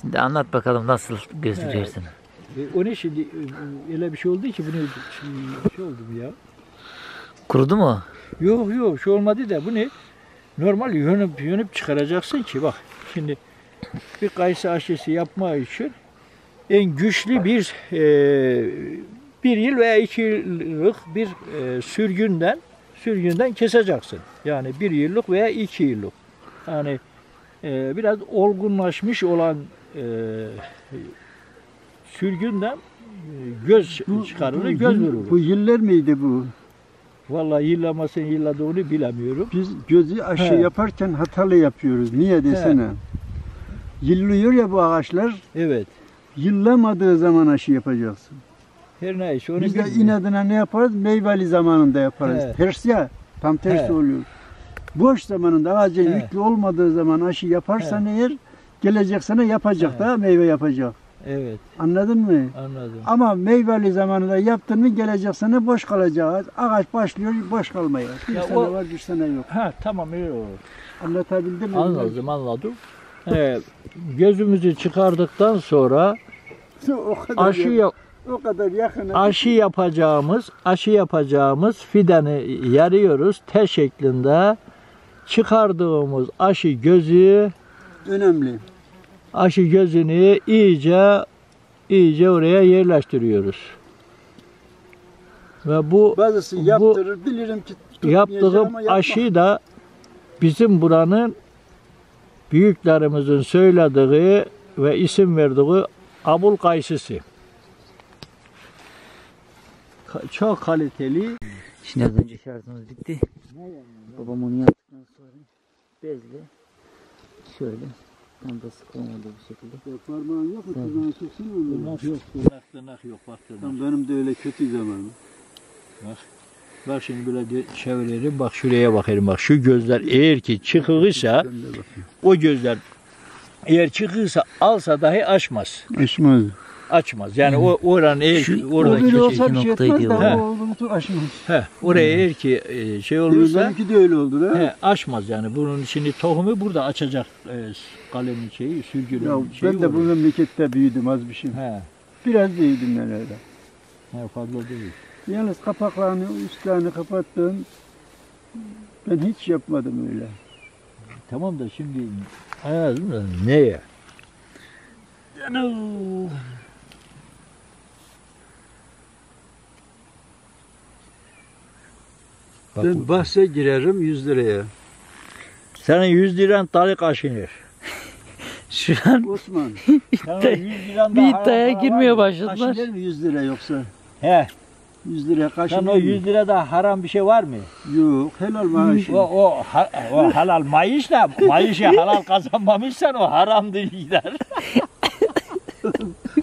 Şimdi anlat bakalım nasıl gözlüyorsun. E, o ne şimdi e, öyle bir şey oldu ki bunu şey, şey oldu bu ya. Kurudu mu? Yok yok şey olmadı da bu ne? Normal yönüp yönüp çıkaracaksın ki bak şimdi bir kayısı aşısı yapma için en güçlü bir e, bir yıl veya iki yıllık bir e, sürgünden sürgünden keseceksin. Yani bir yıllık veya iki yıllık. Yani e, biraz olgunlaşmış olan e, sürgünden e, göz çıkarılır, göz vurulur. Bu yıllar mıydı bu? Vallahi yıllamasını yılladığını bilemiyorum. Biz gözü aşı He. yaparken hatalı yapıyoruz. Niye desene. Yıllıyor ya bu ağaçlar. Evet. Yıllamadığı zaman aşı yapacaksın. Her neyse onu Biz de bilmiyorum. inadına ne yaparız? Meyveli zamanında yaparız. He. Ters ya. Tam tersi He. oluyor. Boş zamanında ağacın He. yüklü olmadığı zaman aşı yaparsan eğer gelecek sene yapacak He. da meyve yapacak. Evet Anladın mı? anladım. Ama meyveli zamanında yaptın mı gelecek sene boş kalacak. Ağaç başlıyor boş kalmaya. Bir Ya sene o- var bir sene yok. Ha tamam öyle olur. Anlatabildim mi? Anladım anladım. Ee, gözümüzü çıkardıktan sonra o kadar, aşı yap- o kadar yakın. aşı yapacağımız aşı yapacağımız fideni yarıyoruz T şeklinde. Çıkardığımız aşı gözü Önemli. Aşı gözünü iyice iyice oraya yerleştiriyoruz. Ve bu Bazısı Bu- yaptırır bilirim ki yaptığım aşı da bizim buranın büyüklerimizin söylediği ve isim verdiği abul kayısısı. Ka- Çok kaliteli. Şimdi az önce şarjımız bitti. Babam onu yaptıktan sonra bezle şöyle tam da sıkılmadı bu şekilde. Ya Parmağın yok mu? Tabii. Tırnağı soksana onu. Yok, tırnak tırnak yok bak tırnak. Tam benim de öyle kötü zamanım. Bak şimdi böyle de çevirelim bak şuraya bakayım bak şu gözler eğer ki çıkığıysa o gözler eğer çıkığıysa alsa dahi açmaz. Aşmaz. Açmaz. Yani o oranın eğer ki Şu- O oradaki bile şey, olsa bir şey noktayı etmez de diyorlar. o olduğunu aşmaz. he, oraya eğer ki e, şey olursa Benimki de öyle oldu da. he, açmaz yani. Bunun şimdi tohumu burada açacak e, kalemin şeyi, sürgünün Ya şeyi ben de bu olur. memlekette büyüdüm az bir şey. He, Biraz büyüdüm ben öyle. he, fazla değil. Yalnız kapaklarını, üstlerini kapattım. Ben hiç yapmadım öyle. Tamam da şimdi anladın mı? Neye? Yani Bak, Ben bahse girerim 100 liraya. senin 100 liran tadı kaşınır. Şu an Osman. Senin 100 liran da bir iddiaya girmeye mı? başladılar. Kaşınır mı 100 lira yoksa? He, 100 liraya kaşınır sen o mı? 100 lirada haram bir şey var mı? Yok helal maaşı. O, o, ha- o halal mayış da mayışı halal kazanmamışsan o haramdır gider.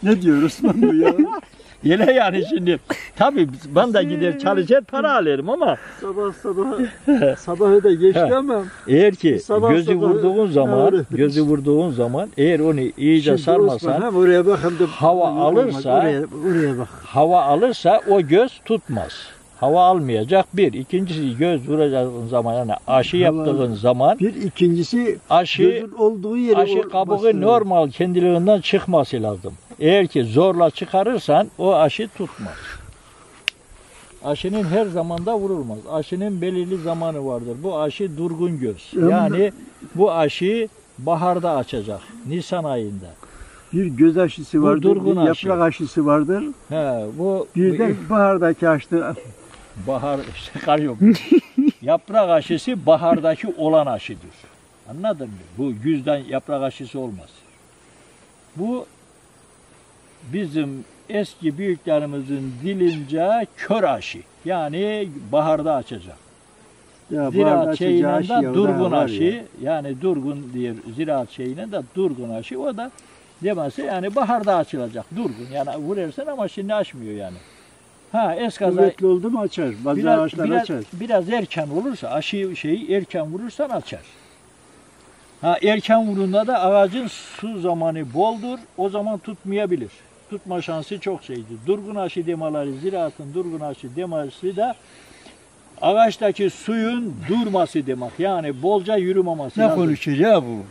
ne diyor Osman bu ya? Yine yani şimdi tabii ben de gider çalışır para alırım ama sabah sabah sabahı da geçti ama eğer ki Sabah gözü sabah- vurduğun zaman Evet. gözü vurduğun zaman eğer onu iyice Şimdi sarmasan Osman oraya bak hem de hava alırsa- oraya, oraya bak. hava alırsa o göz tutmaz. Hava almayacak bir. İkincisi göz vuracağın zaman yani aşı Hava- yaptığın zaman Bir ikincisi aşı gözün olduğu yere aşı kabuğu bastırıyor. normal kendiliğinden çıkması lazım. Eğer ki zorla çıkarırsan o aşı tutmaz. Aşının her zamanda vurulmaz. Aşının belirli zamanı vardır. Bu aşı durgun göz. Yani bu aşı baharda açacak. Nisan ayında. Bir göz aşısı vardır, durgun bir aşı. yaprak aşısı vardır. He, bu Bir de bahardaki aşı. bahar işte kar yok. yaprak aşısı bahardaki olan aşıdır. Anladın mı? Bu güzden yaprak aşısı olmaz. Bu bizim eski büyüklerimizin dilince kör aşı. Yani baharda açacak. Ya Ziraat ya, de da durgun aşı. ya. Yani durgun diyor ziraat şeyine de durgun aşı. O da demesi yani baharda açılacak. Durgun. Yani vurursan ama şimdi açmıyor yani. Ha eskaza Kuvvetli oldu mu açar. Bazı biraz, ağaçlar biraz, açar. biraz erken olursa aşı şeyi erken vurursan açar. Ha erken vurduğunda da ağacın su zamanı boldur. O zaman tutmayabilir. Tutma şansı çok şeydir. Durgun aşı demaları, ziraatın durgun aşı deması da ağaçtaki suyun durması demek. Yani bolca yürümemesi Ne konuşuyor ya bu?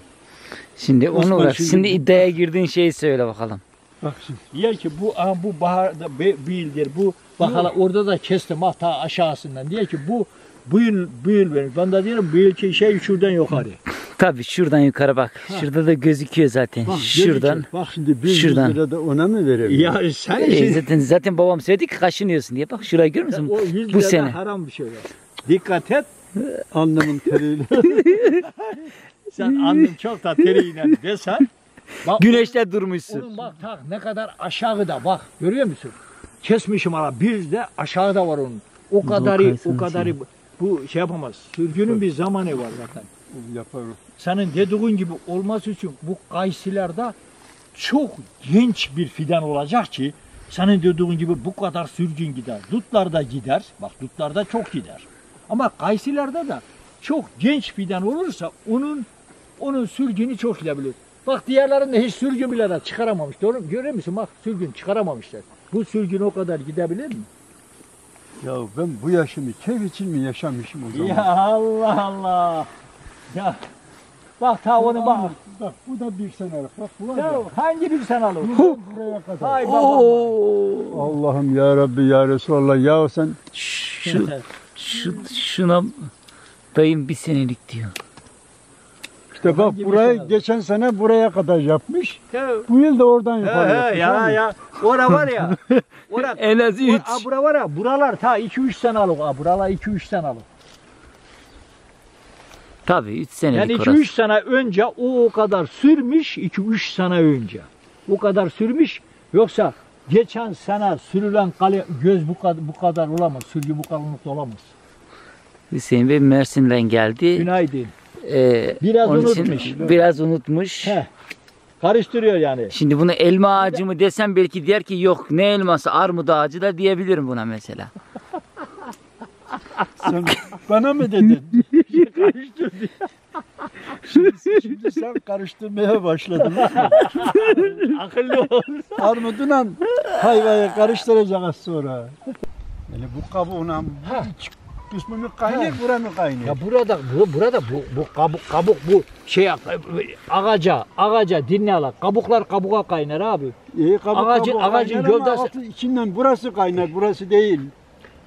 Şimdi onu Osman bırak. şimdi- iddiaya girdiğin şeyi söyle bakalım. Bak şimdi. Diyor ki bu bu baharda bildir. Bu bak hala orada da kestim hatta aşağısından. Diyor ki bu bu yıl bu yıl benim. Ben de diyorum bu yılki şey şuradan yukarı. Tabii şuradan yukarı bak. Şurada da gözüküyor zaten. Bak, şuradan. gözüküyor. Bak şimdi 100 Şuradan. lira da ona mı verelim? ya sen Ee, şimdi zaten zaten babam söyledi ki kaşınıyorsun diye. Bak şurayı görüyor musun? o 100 Bu sene. haram bir şey var. Dikkat et. Alnımın teriyle. Sen annem çok da teriyle desen. Bak Güneşte durmuşsun. Onun bak tak ne kadar aşağıda bak görüyor musun? Kesmişim hala bir de aşağıda var onun. O kadarı o kadarı bu şey yapamaz. Sürgünün bir zamanı var zaten. Yaparım. Senin dediğin gibi olması için bu kayısılarda çok genç bir fidan olacak ki senin dediğin gibi bu kadar sürgün gider. Dutlarda gider. Bak dutlarda çok gider. Ama kayısılarda da çok genç fidan olursa onun onun sürgünü çok gidebilir. Bak diğerlerinde hiç sürgün bile de çıkaramamış. Doğru mu? Görüyor musun? Bak sürgün çıkaramamışlar. Bu sürgün o kadar gidebilir mi? Ya ben bu yaşımı keyif için mi yaşamışım o zaman? Ya Allah Allah. Ya bak ta onu bak. Bak bu da bir senelik. Bak bu var Ya ya. hangi bir sen alır? Buraya kadar. Hay babam. Oo. Allah'ım ya Rabbi ya Resulallah ya sen Şu, şu, şuna dayım bir senelik diyor. İşte bak burayı geçen sene buraya kadar yapmış. Ya, Bu yıl da oradan yukarı he, yapmış. ya ya. Ora var ya. Ora, En az üç. ora, bura var ya. Buralar ta 2-3 sene alık. Ha, buralar 2-3 sene alık. Tabii 3 senelik Yani orası. 2-3 sene önce o o kadar sürmüş. 2-3 sene önce. O kadar sürmüş. Yoksa geçen sene sürülen kale, göz bu kadar, bu kadar olamaz. Sürgü bu kalınlıkta olamaz. Hüseyin Bey Mersin'den geldi. Günaydın. Ee, Biraz onun için unutmuş. Biraz unutmuş. He. Karıştırıyor yani. Şimdi bunu elma ağacı mı desem belki der ki yok ne elması armut ağacı da diyebilirim buna mesela. Sen bana mı dedin? şimdi, şimdi sen karıştırmaya başladın. Akıllı ol. Armudunla hayvayı karıştıracak az sonra. Yani bu kabuğuna bu iç kısmını kaynıyor, buranı kaynıyor. Ya burada bu burada bu bu kabuk kabuk bu şey ağaca ağaca dinle ala kabuklar kabuğa kaynar abi. İyi kabuk Ağacın- kabuğu ağacın kaynar gövdesi- altı içinden burası kaynar, burası değil.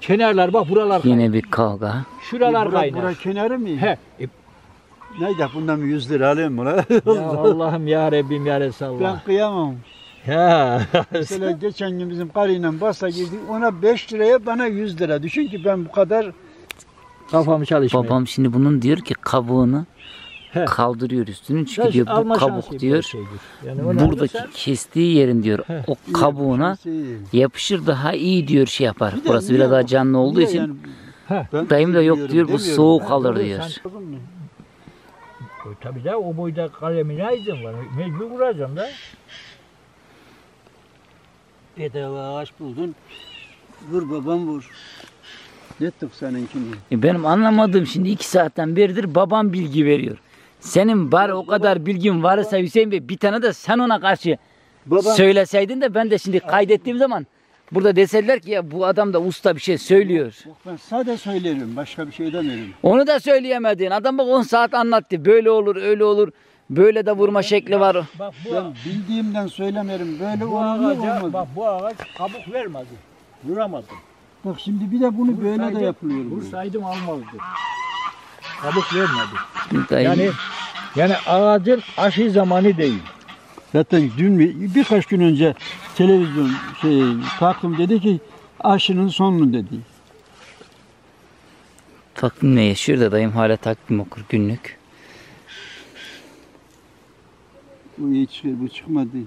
Kenarlar bak buralar kaynar. Yine bir kavga. Şuralar bura, kaynar. bura kenarı mı? He. E, Neydi bundan bir 100 lira alayım mı lan? ya Allah'ım ya Rabbim ya ben Resulallah. kıyamam. Ya. Mesela geçen gün bizim karıyla basa girdik. Ona 5 liraya bana 100 lira. Düşün ki ben bu kadar Kafam çalışmıyor. Babam şimdi bunun diyor ki kabuğunu He. kaldırıyor üstünü çünkü Ya, diyor bu kabuk diyor şeydir. Yani buradaki alırsan- kestiği yerin diyor He. o kabuğuna yapışır daha iyi diyor şey yapar. Bir Burası biraz daha canlı olduğu için yani- dayım da yok diyor bu soğuk alır diyor. sen- E, Tabii de o boyda kalemine aydın var. Mecbur vuracaksın da. Bedava ağaç buldun. Vur babam vur. Ne ettik seninkini? E benim anlamadığım şimdi iki saatten beridir babam bilgi veriyor. Senin bari o kadar bilgin varsa Hüseyin Bey bir tane de sen ona karşı Babam söyleseydin de ben de şimdi kaydettiğim zaman burada deseler ki ya bu adam da usta bir şey söylüyor. Bak ben sade söylerim. Başka bir şey demiyorum. Onu da söyleyemedin. Adam bak 10 saat anlattı. Böyle olur, öyle olur. Böyle de vurma şekli var. Bak bu, Ben bildiğimden söylemerim. Böyle bu olur mu ağaca, olmaz. bak bu ağaç kabuk vermedi. Vuramadı. Bak şimdi bir de bunu böyle de yapılıyor. bu. Vursaydım almazdı. Kabuk vermedi. Dayı, Yani yani ağacın aşı zamanı değil. Zaten dün bir- birkaç gün önce televizyon şey takım dedi ki aşının sonu dedi. takvimle yaşıyor da dayım hala takvim okur günlük. Bu iyi çıkıyor bu çıkmadı.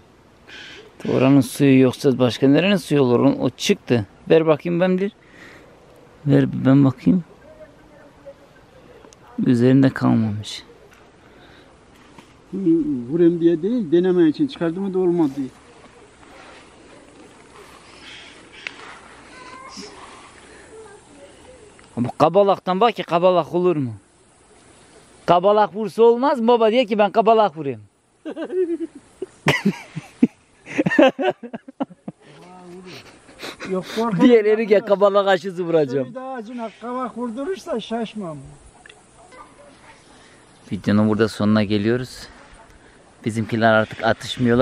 Oranın suyu yoksa başka nerenin suyu olur? O çıktı. Ver bakayım ben bir. Ver ben bakayım. Üzerinde kalmamış. Vurayım diye değil deneme için çıkardı mı da olmadı. Ama kabalaktan bak ki kabalak olur mu? Kabalak vursa olmaz mı baba diye ki ben kabalak vurayım. Yok korkma. Diğerleri gel kabalak aşısı vuracağım. Bir daha ağacına kavak vurdurursa şaşmam. Videonun burada sonuna geliyoruz. Bizimkiler artık atışmıyorlar.